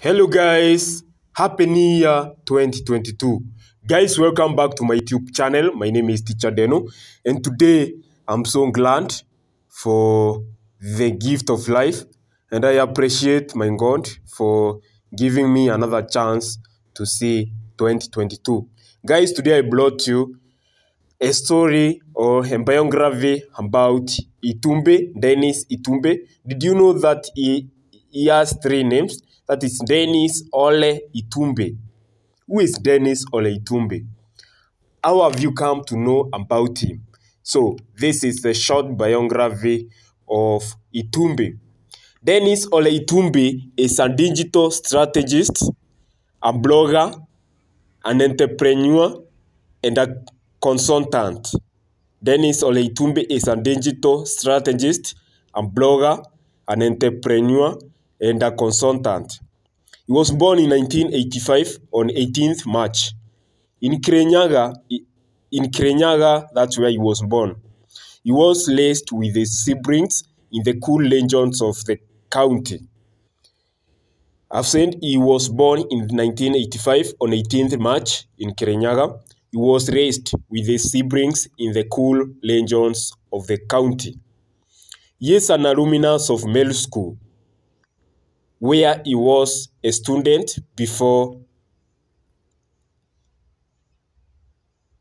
Hello guys, happy new year 2022. Guys, welcome back to my YouTube channel. My name is Teacher Deno and today I'm so glad for the gift of life and I appreciate my God for giving me another chance to see 2022. Guys, today I brought you a story or a biography about Itumbi, Dennis Itumbi. Did you know that he, he has three names? That is Dennis Ole Itumbi. Who is Dennis Ole Itumbi? How have you come to know about him? So, this is the short biography of Itumbi. Dennis Ole Itumbi is a digital strategist, a blogger, an entrepreneur, and a consultant. Dennis Ole Itumbi is a digital strategist, a blogger, an entrepreneur, and a consultant. He was born in 1985 on 18th March. In Kirinyaga, in Kirinyaga, that's where he was born. He was raised with his siblings in the cool legends of the county. I've said he was born in 1985 on 18th March in Kirinyaga. He was raised with his siblings in the cool legends of the county. He is an alumnus of Mel School, where he was a student before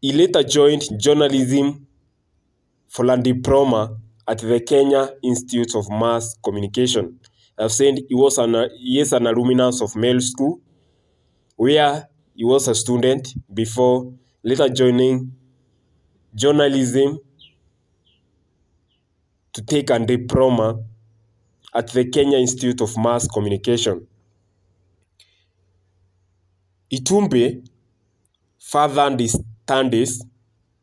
he later joined journalism for a diploma at the Kenya Institute of Mass Communication. I've said he was an he is an alumnus of Mel School, where he was a student before later joining journalism to take a diploma at the Kenya Institute of Mass Communication. Itumbi furthered his studies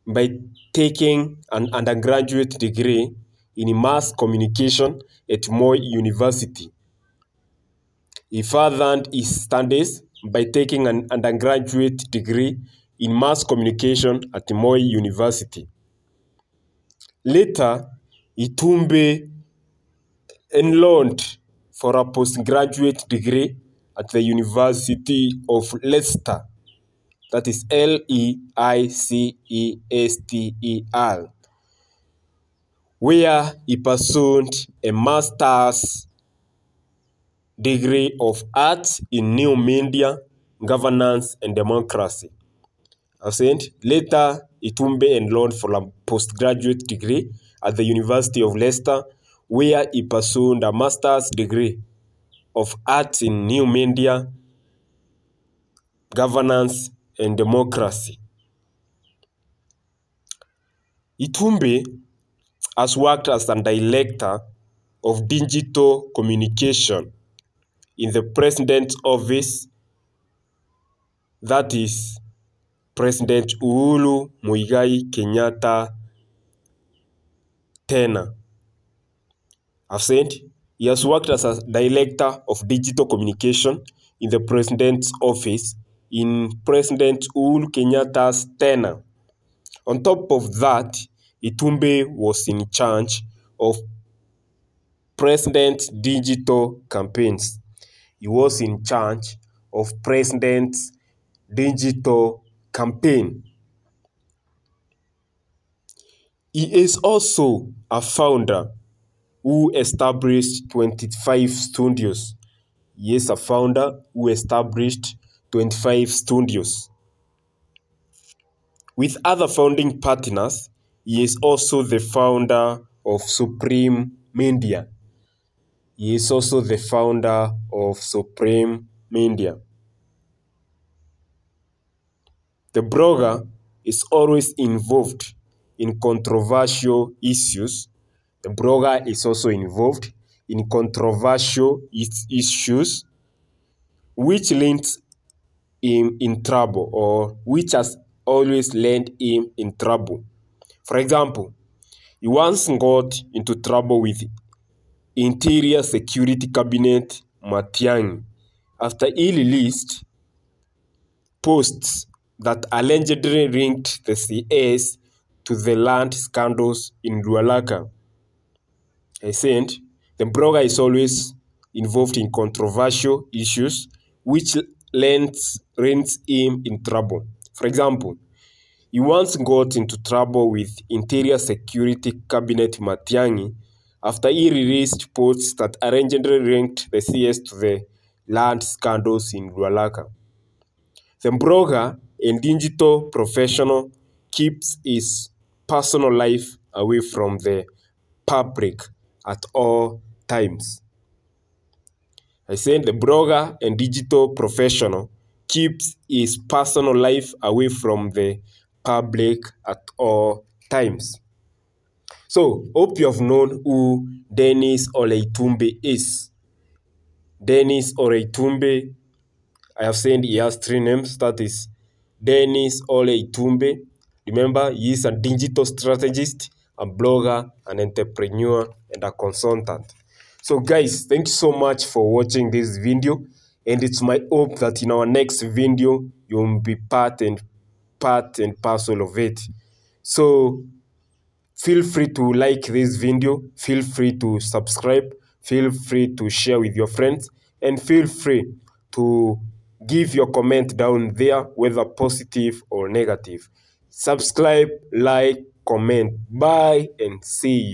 by taking an undergraduate degree in mass communication at Moi University. He furthered his studies by taking an undergraduate degree in mass communication at Moi University. Later, Itumbi enrolled for a postgraduate degree at the University of Leicester. That is L E I C E S T E R, where he pursued a master's degree of arts in new media, governance, and democracy. I've said later Itumbi enrolled for a postgraduate degree at the University of Leicester, where he pursued a master's degree of arts in new media, governance, and democracy. Itumbi has worked as a director of digital communication in the president's office, that is President Uhuru Muigai Kenyatta Tena. I've said he has worked as a director of digital communication in the president's office in President Uhuru Kenyatta's tenure. On top of that, Itumbi was in charge of president's digital campaigns. He was in charge of president's digital campaign. He is also a founder who established 25 studios. He is a founder who established 25 studios. With other founding partners, he is also the founder of Supreme Media. He is also the founder of Supreme Media. The blogger is always involved in controversial issues. The blogger is also involved in controversial issues which links him in trouble or which has always led him in trouble. For example, he once got into trouble with Interior Security Cabinet Matiang'i after he released posts that allegedly linked the CS to the land scandals in Ruaraka. Said the blogger is always involved in controversial issues which lands, lands him in trouble. For example, he once got into trouble with Interior Security Cabinet Matiang'i after he released posts that allegedly linked the CS to the land scandals in Ruaraka. The blogger and digital professional keeps his personal life away from the public at all times. I said the blogger and digital professional keeps his personal life away from the public at all times. So, hope you have known who Dennis Ole Itumbi is. Dennis Ole Itumbi, I have said he has three names. That is Dennis Ole Itumbi. Remember, he is a digital strategist, a blogger, an entrepreneur, and a consultant. So guys, thank you so much for watching this video. And it's my hope that in our next video, you'll be part and part and parcel of it. So feel free to like this video, feel free to subscribe, feel free to share with your friends, and feel free to give your comment down there, whether positive or negative. Subscribe, like, comment. Bye, and see you.